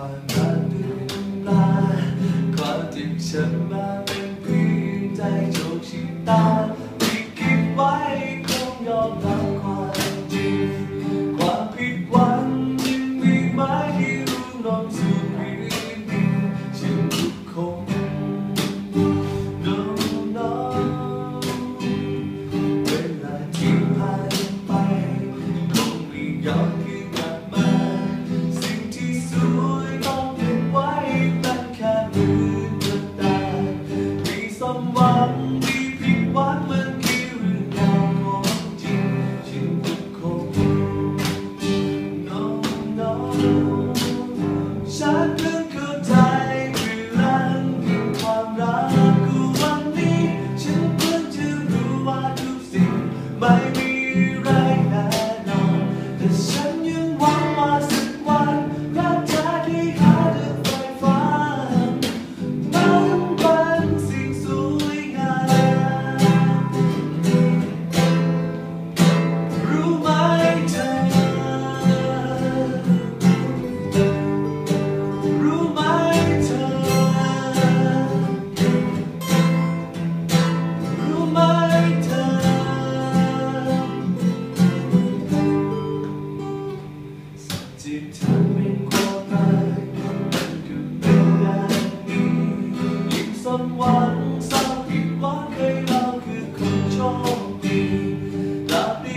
ความรักลืมลาความที่ฉันมา someone. 玩生，結 quả 歸冷卻，卻錯別。